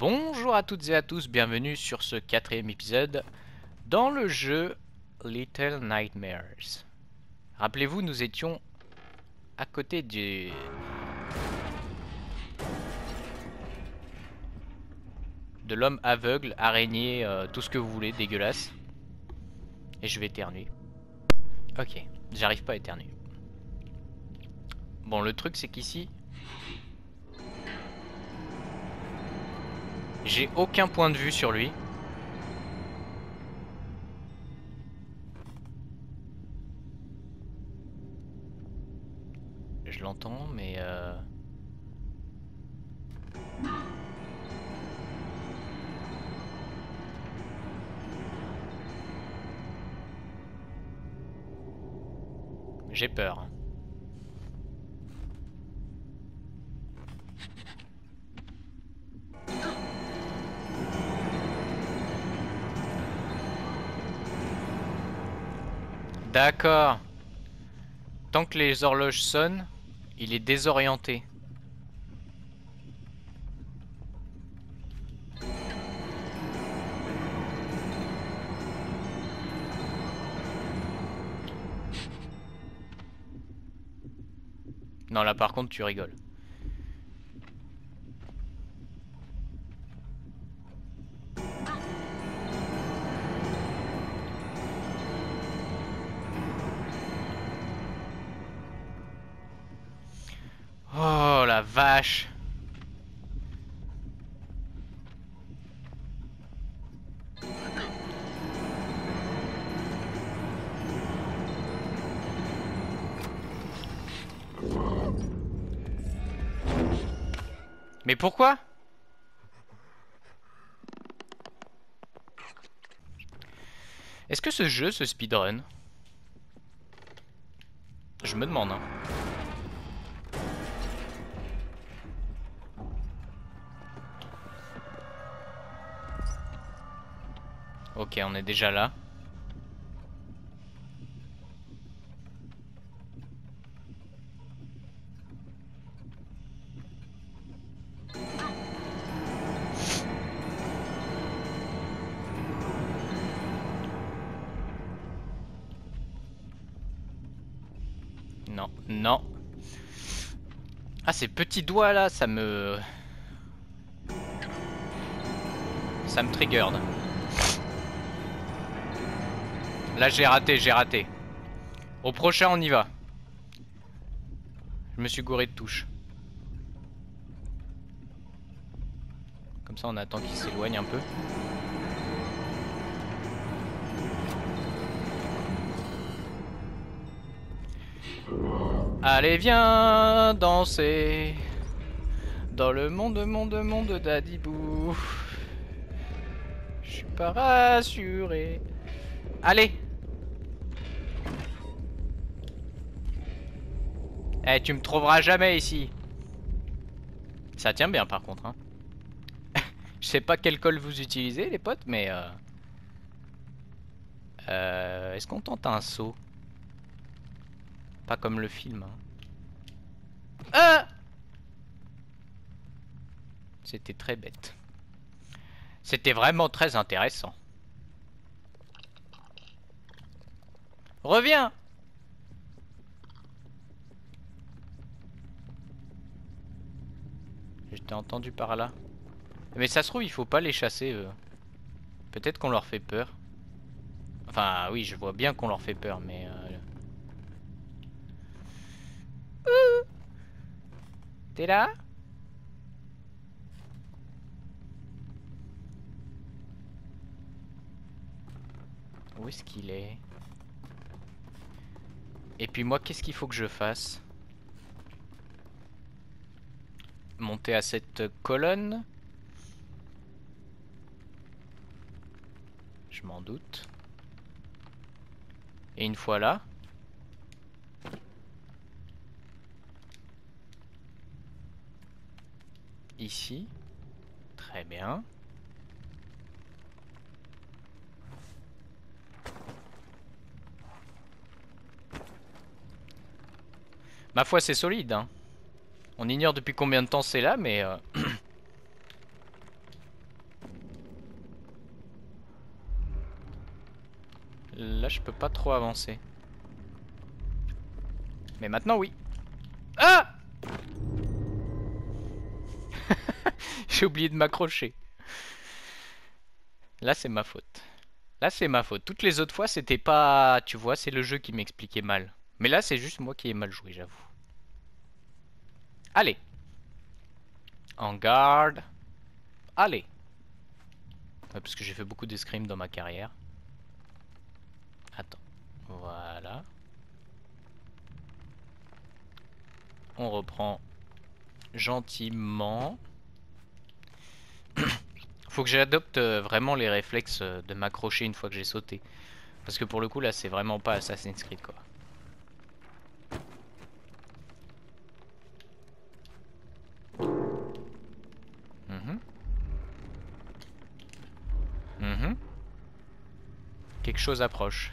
Bonjour à toutes et à tous, bienvenue sur ce quatrième épisode dans le jeu Little Nightmares. Rappelez-vous, nous étions à côté du... de l'homme aveugle, araignée, euh, tout ce que vous voulez, dégueulasse. Et je vais éternuer. Ok, j'arrive pas à éternuer. Bon, le truc c'est qu'ici, J'ai aucun point de vue sur lui. Je l'entends, mais... Euh... J'ai peur. D'accord. Tant que les horloges sonnent, il est désorienté. Non, là par contre, tu rigoles. Mais pourquoi? Est-ce que ce jeu se speedrun? Je me demande. Hein. Ok, on est déjà là. Non, non. Ah, ces petits doigts là, ça me... Ça me trigger. Là j'ai raté, j'ai raté. Au prochain on y va. Je me suis gouré de touche. Comme ça on attend qu'il s'éloigne un peu. Allez viens danser Dans le monde, monde, monde d'Adibou Je suis pas rassuré Allez Eh, tu me trouveras jamais ici. Ça tient bien par contre. Hein. Je sais pas quel col vous utilisez les potes, mais... Euh... Euh, Est-ce qu'on tente un saut? Pas comme le film. Hein. Ah C'était très bête. C'était vraiment très intéressant. Reviens J'étais entendu par là. Mais ça se trouve, il faut pas les chasser. Peut-être qu'on leur fait peur. Enfin, oui, je vois bien qu'on leur fait peur, mais... Euh... T'es là? Où est-ce qu'il est, Et puis moi, qu'est-ce qu'il faut que je fasse? Monter à cette colonne. Je m'en doute. Et une fois là. Ici. Très bien. Ma foi, c'est solide, hein. On ignore depuis combien de temps c'est là, mais... Euh, là, je peux pas trop avancer. Mais maintenant, oui. Ah J'ai oublié de m'accrocher. Là, c'est ma faute. Là, c'est ma faute. Toutes les autres fois, c'était pas... Tu vois, c'est le jeu qui m'expliquait mal. Mais là, c'est juste moi qui ai mal joué, j'avoue. Allez. En garde. Allez. parce que j'ai fait beaucoup d'escrime dans ma carrière. Attends. Voilà. On reprend gentiment. Faut que j'adopte euh, vraiment les réflexes euh, de m'accrocher une fois que j'ai sauté. Parce que pour le coup là c'est vraiment pas Assassin's Creed quoi. Quelque chose approche.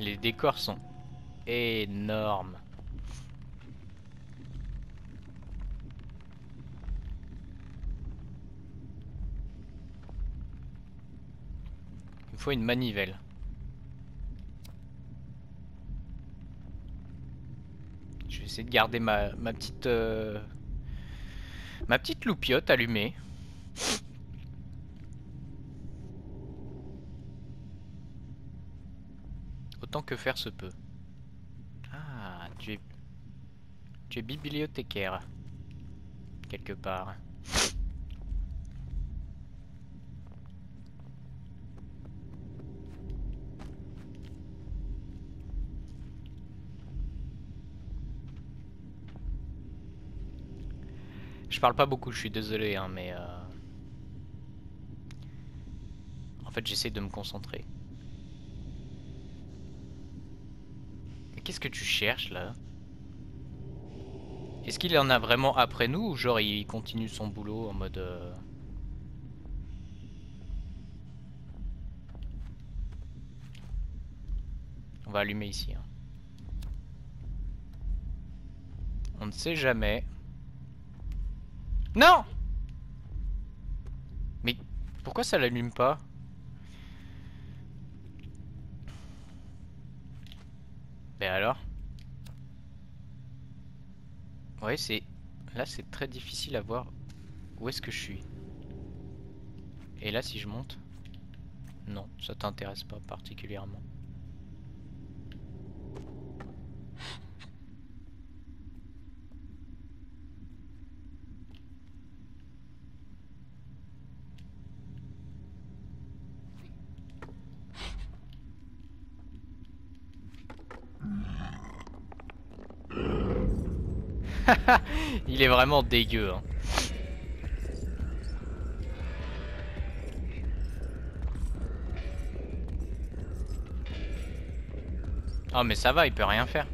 Les décors sont énormes. Il me faut une manivelle. Je vais essayer de garder ma, petite... Euh, ma petite loupiote allumée. Autant que faire se peut. Ah, tu es... Tu es bibliothécaire. Quelque part. Parle pas beaucoup, je suis désolé, hein, mais... Euh... En fait, j'essaie de me concentrer. Qu'est-ce que tu cherches, là? Est-ce qu'il en a vraiment après nous, ou genre il continue son boulot en mode... Euh, On va allumer ici. Hein. On ne sait jamais. Non Mais pourquoi ça l'allume pas Mais alors Ouais, c'est... Là, c'est très difficile à voir où est-ce que je suis. Et là, si je monte... Non, ça t'intéresse pas particulièrement. Il est vraiment dégueu. Hein. Oh mais ça va, il peut rien faire.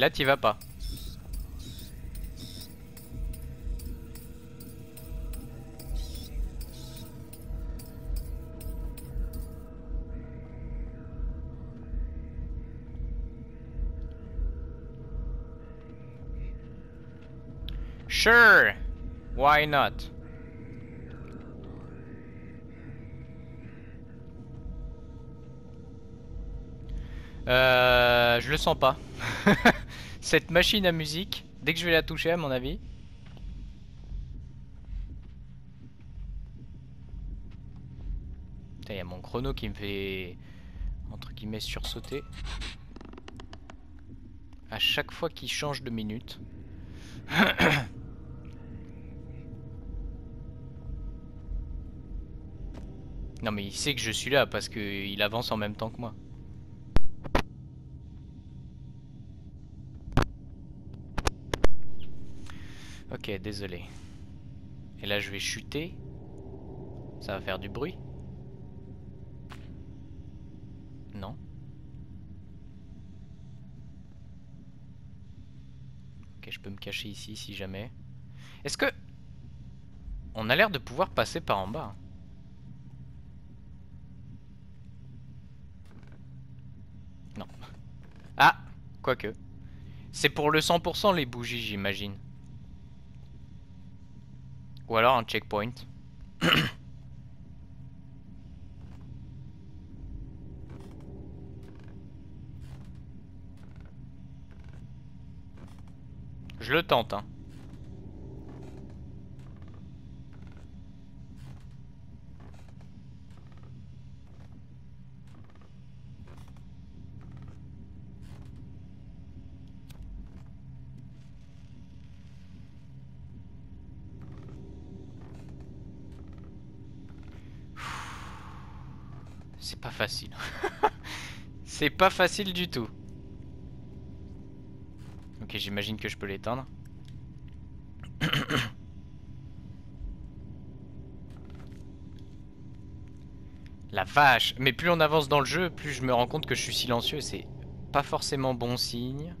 Là, t'y vas pas. Sure, why not? Euh, je le sens pas. Cette machine à musique, dès que je vais la toucher à mon avis. Il y a mon chrono qui me fait, entre guillemets, sursauter. À chaque fois qu'il change de minute. non mais il sait que je suis là parce qu'il avance en même temps que moi. Ok, désolé. Et là, je vais chuter. Ça va faire du bruit. Non. Ok, je peux me cacher ici si jamais. Est-ce que... On a l'air de pouvoir passer par en bas. Non. Ah Quoique. C'est pour le 100% les bougies, j'imagine. Ou alors un checkpoint. Je le tente, hein. C'est pas facile. C'est pas facile du tout. Ok, j'imagine que je peux l'éteindre. La vache Mais plus on avance dans le jeu, plus je me rends compte que je suis silencieux. C'est pas forcément bon signe.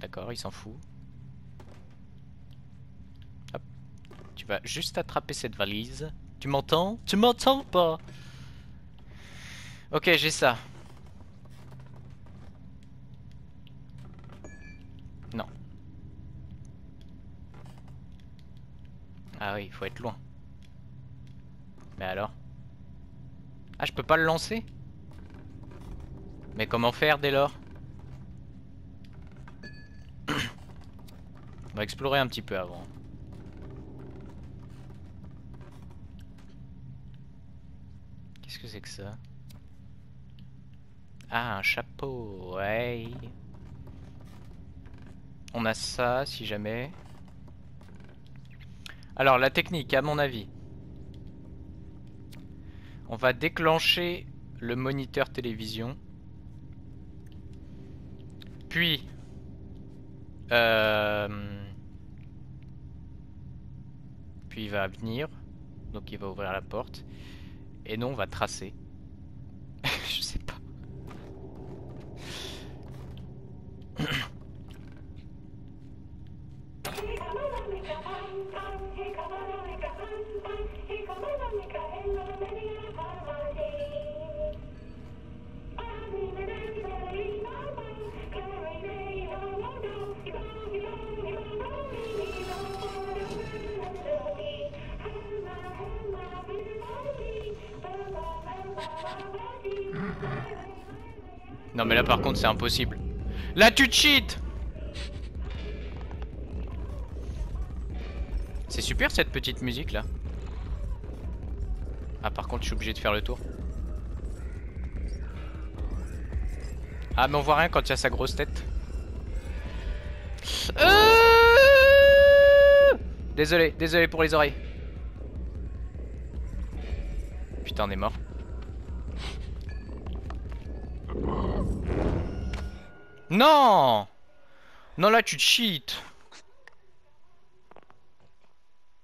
D'accord, il s'en fout. Hop. Tu vas juste attraper cette valise. Tu m'entends? Tu m'entends pas? Ok, j'ai ça. Non. Ah oui, il faut être loin. Mais alors? Ah, je peux pas le lancer? Mais comment faire dès lors? On va explorer un petit peu avant. Que c'est que ça? Ah, un chapeau, ouais. On a ça, si jamais. Alors, la technique, à mon avis. On va déclencher le moniteur télévision. Puis... Euh, puis il va venir. Donc il va ouvrir la porte. Et nous, on va tracer. Je sais pas. Non mais là par contre c'est impossible. Là tu cheat C'est super cette petite musique là. Ah par contre je suis obligé de faire le tour. Ah mais on voit rien quand il y a sa grosse tête. Euh désolé, désolé pour les oreilles. Putain on est mort. Non. Non là tu cheats.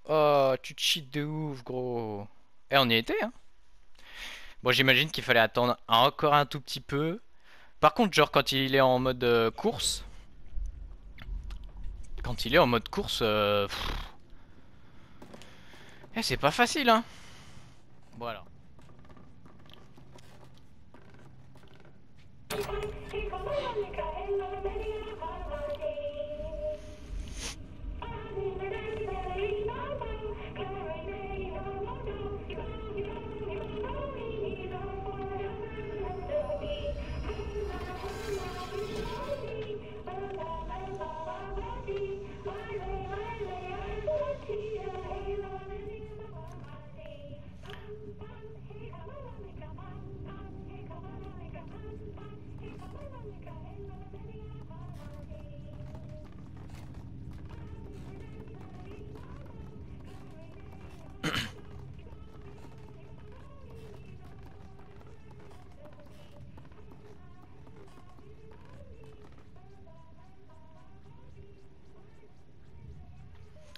Oh tu cheats de ouf gros. Eh on y était hein. Bon j'imagine qu'il fallait attendre encore un tout petit peu. Par contre genre quand il est en mode euh, course Quand il est en mode course euh, Eh c'est pas facile hein. Voilà Thank you.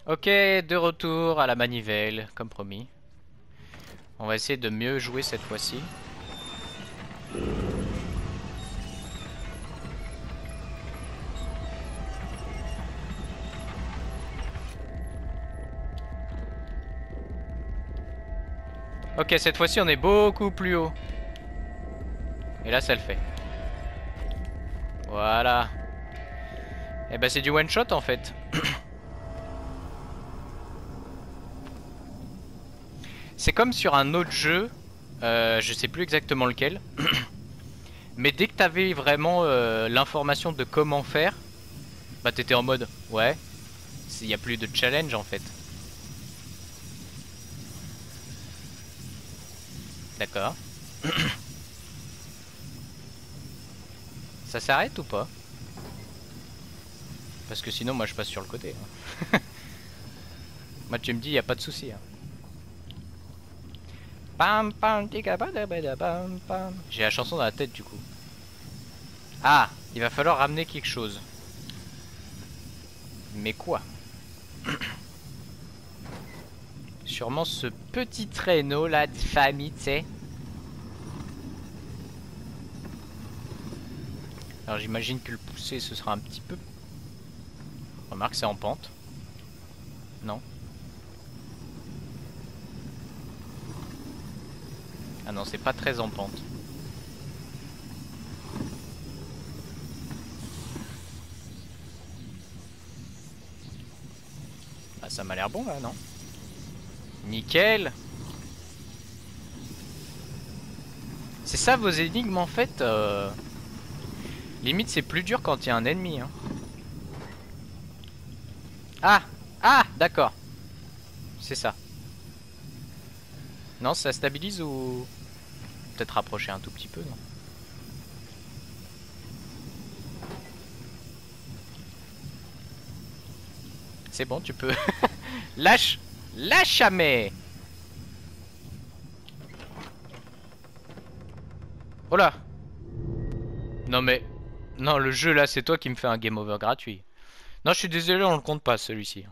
Ok, de retour à la manivelle, comme promis. On va essayer de mieux jouer cette fois-ci. Ok, cette fois-ci on est beaucoup plus haut. Et là ça le fait. Voilà. Et eh ben c'est du one shot en fait. c'est comme sur un autre jeu, euh, je sais plus exactement lequel. Mais dès que t'avais vraiment euh, l'information de comment faire, bah t'étais en mode ouais, il n'y a plus de challenge en fait. D'accord. Ça s'arrête ou pas? Parce que sinon moi je passe sur le côté. Hein. moi tu me dis y a pas de souci. Hein. J'ai la chanson dans la tête du coup. Ah, il va falloir ramener quelque chose. Mais quoi? Sûrement ce petit traîneau là de famille, tu sais. Alors j'imagine que le pousser ce sera un petit peu... Remarque c'est en pente. Non? Ah non c'est pas très en pente. Ah ça m'a l'air bon là non? Nickel! C'est ça vos énigmes en fait euh... Limite c'est plus dur quand il y a un ennemi hein. Ah! Ah! D'accord. C'est ça. Non ça stabilise ou Peut-être rapprocher un tout petit peu non C'est bon tu peux Lâche Lâche jamais Oh là Non mais... Non, le jeu là, c'est toi qui me fais un game over gratuit. Non, je suis désolé, on le compte pas celui-ci.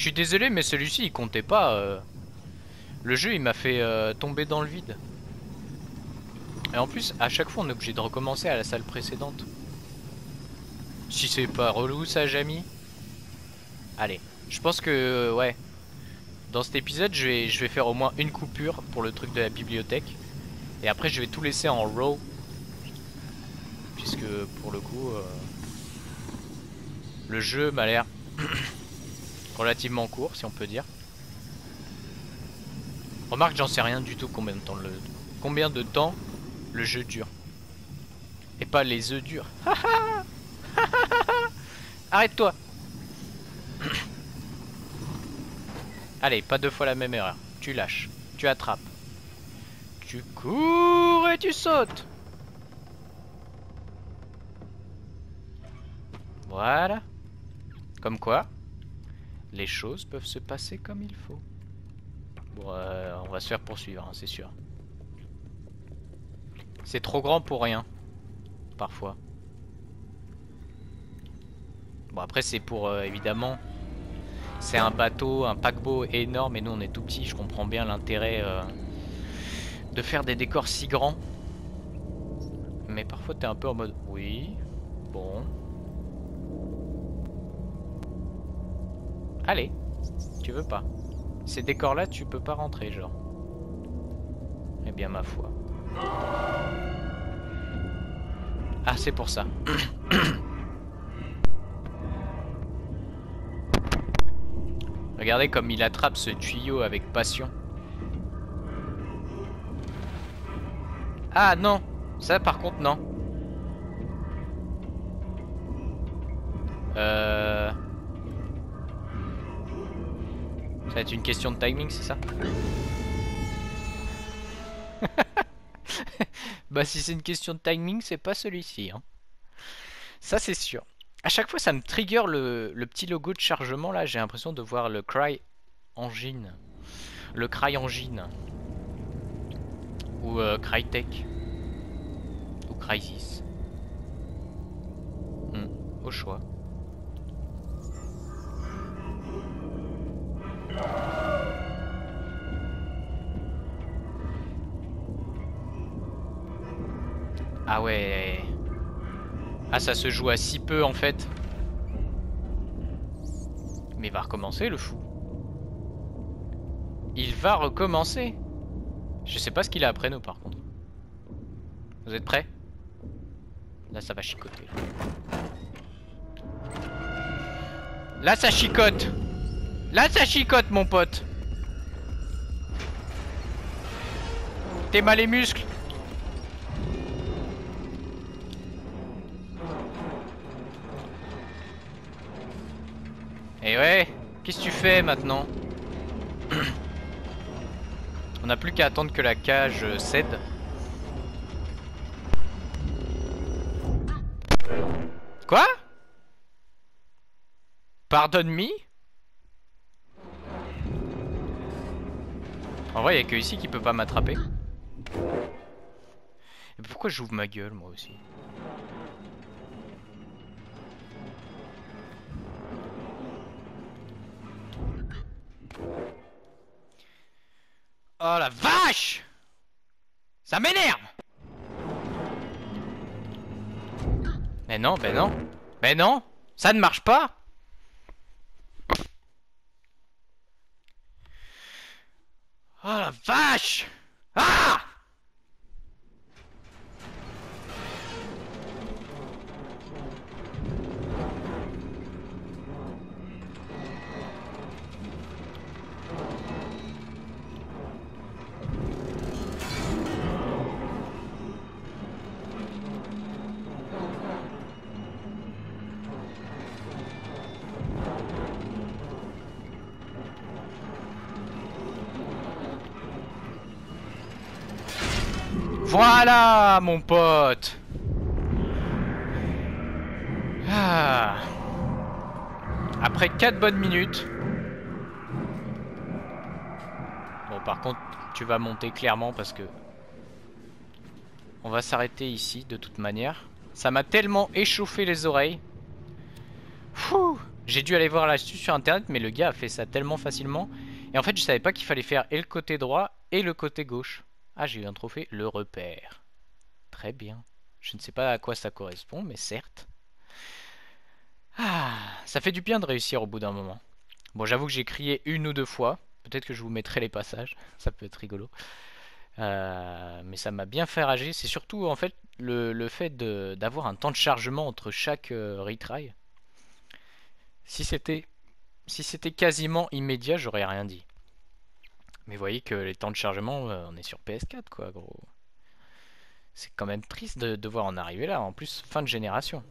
Je suis désolé, mais celui-ci il comptait pas. Euh. Le jeu il m'a fait euh, tomber dans le vide. Et en plus, à chaque fois, on est obligé de recommencer à la salle précédente. Si c'est pas relou ça, Jamie Allez, je pense que, euh, ouais. Dans cet épisode, je vais, je vais faire au moins une coupure pour le truc de la bibliothèque. Et après, je vais tout laisser en raw. Puisque, pour le coup, le jeu m'a l'air relativement court, si on peut dire. Remarque, j'en sais rien du tout combien de temps le, jeu dure. Et pas les œufs durs. Arrête-toi Allez, pas deux fois la même erreur. Tu lâches, tu attrapes. Tu cours et tu sautes. Voilà. Comme quoi, les choses peuvent se passer comme il faut. Bon, euh, on va se faire poursuivre, hein, c'est sûr. C'est trop grand pour rien. Parfois. Bon après c'est pour euh, évidemment c'est un bateau, un paquebot énorme et nous on est tout petit, je comprends bien l'intérêt euh, de faire des décors si grands. Mais parfois t'es un peu en mode oui, bon. Allez, tu veux pas. Ces décors là tu peux pas rentrer genre. Eh bien ma foi. Ah, c'est pour ça. Regardez comme il attrape ce tuyau avec passion. Ah non Ça par contre non. Euh... Ça va être une question de timing, c'est ça Bah si c'est une question de timing, c'est pas celui-ci. Hein. Ça c'est sûr. À chaque fois ça me trigger le, petit logo de chargement là, j'ai l'impression de voir le Cry Engine. Le Cry Engine. Ou euh, Crytek. Ou Crysis. Hmm, au choix. Ah ouais. Ah ça se joue à si peu en fait. Mais il va recommencer le fou. Il va recommencer. Je sais pas ce qu'il a après nous par contre. Vous êtes prêts? Là ça va chicoter. Là ça chicote Là ça chicote mon pote. T'es mal les muscles. Eh ouais Qu'est-ce que tu fais maintenant? On n'a plus qu'à attendre que la cage cède. Quoi? Pardonne-moi? En vrai, il a que ici qui peut pas m'attraper. Pourquoi j'ouvre ma gueule, moi aussi? Oh la vache Ça m'énerve Mais non, ben non. Mais non Ça ne marche pas Oh la vache Ah mon pote ah. Après 4 bonnes minutes. Bon, par contre, tu vas monter clairement parce que... On va s'arrêter ici, de toute manière. Ça m'a tellement échauffé les oreilles. J'ai dû aller voir l'astuce sur internet, mais le gars a fait ça tellement facilement. Et en fait, je savais pas qu'il fallait faire et le côté droit et le côté gauche. Ah, j'ai eu un trophée, le repère. Très bien. Je ne sais pas à quoi ça correspond, mais certes. Ah, ça fait du bien de réussir au bout d'un moment. Bon, j'avoue que j'ai crié une ou deux fois. Peut-être que je vous mettrai les passages. Ça peut être rigolo. Euh, mais ça m'a bien fait rager. C'est surtout en fait le, fait d'avoir un temps de chargement entre chaque euh, retry. Si c'était si c'était quasiment immédiat, j'aurais rien dit. Mais voyez que les temps de chargement, euh, on est sur PS4 quoi, gros. C'est quand même triste de devoir en arriver là, en plus fin de génération.